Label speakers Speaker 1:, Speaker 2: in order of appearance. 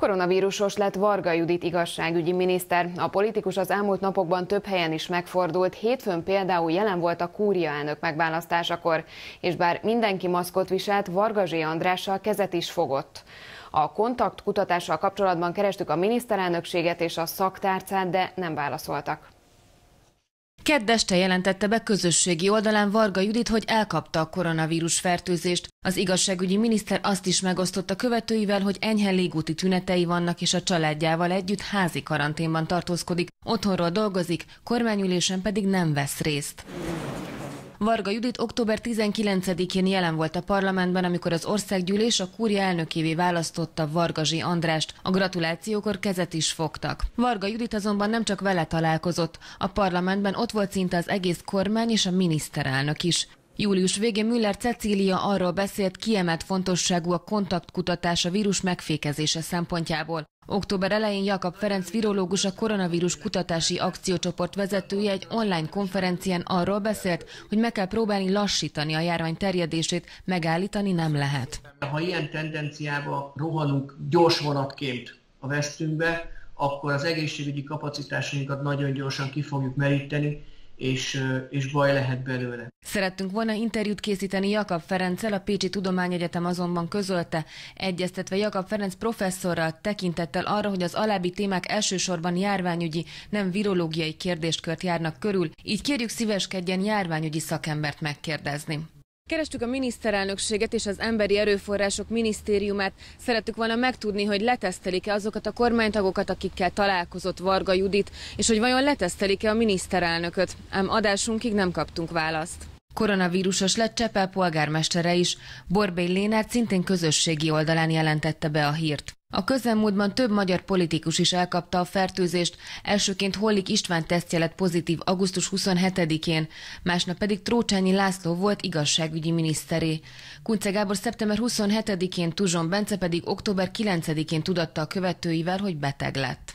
Speaker 1: Koronavírusos lett Varga Judit igazságügyi miniszter. A politikus az elmúlt napokban több helyen is megfordult, hétfőn például jelen volt a kúria elnök megválasztásakor, és bár mindenki maszkot viselt, Varga Zsé Andrással kezet is fogott. A kontaktkutatással kapcsolatban kerestük a miniszterelnökséget és a szaktárcát, de nem válaszoltak.
Speaker 2: Kedd este jelentette be közösségi oldalán Varga Judit, hogy elkapta a koronavírus fertőzést. Az igazságügyi miniszter azt is megosztotta követőivel, hogy enyhe légúti tünetei vannak, és a családjával együtt házi karanténban tartózkodik, otthonról dolgozik, kormányülésen pedig nem vesz részt. Varga Judit október 19-én jelen volt a parlamentben, amikor az országgyűlés a kúria elnökévé választotta Vargazsi Andrást. A gratulációkor kezet is fogtak. Varga Judit azonban nem csak vele találkozott. A parlamentben ott volt szinte az egész kormány és a miniszterelnök is. Július végén Müller Cecília arról beszélt, kiemelt fontosságú a kontaktkutatás a vírus megfékezése szempontjából. Október elején Jakab Ferenc virológus, a koronavírus kutatási akciócsoport vezetője egy online konferencián arról beszélt, hogy meg kell próbálni lassítani a járvány terjedését, megállítani nem lehet.
Speaker 3: Ha ilyen tendenciába rohanunk gyors vonatként a vesztünkbe, akkor az egészségügyi kapacitásainkat nagyon gyorsan ki fogjuk meríteni, és, és baj lehet belőle.
Speaker 2: Szerettünk volna interjút készíteni Jakab Ferenccel, a Pécsi Tudományegyetem azonban közölte, egyeztetve Jakab Ferenc professzorral tekintettel arra, hogy az alábbi témák elsősorban járványügyi, nem virológiai kérdéskört járnak körül, így kérjük szíveskedjen járványügyi szakembert megkérdezni. Kerestük a miniszterelnökséget és az Emberi Erőforrások Minisztériumát. Szerettük volna megtudni, hogy letesztelik-e azokat a kormánytagokat, akikkel találkozott Varga Judit, és hogy vajon letesztelik-e a miniszterelnököt. Ám adásunkig nem kaptunk választ. Koronavírusos lett Csepel polgármestere is. Borbély Lénárd szintén közösségi oldalán jelentette be a hírt. A közelmúltban több magyar politikus is elkapta a fertőzést, elsőként Hollik István tesztje lett pozitív augusztus 27-én, másnap pedig Trócsányi László volt igazságügyi miniszteré. Kunce Gábor szeptember 27-én, Tuzson Bence pedig október 9-én tudatta a követőivel, hogy beteg lett.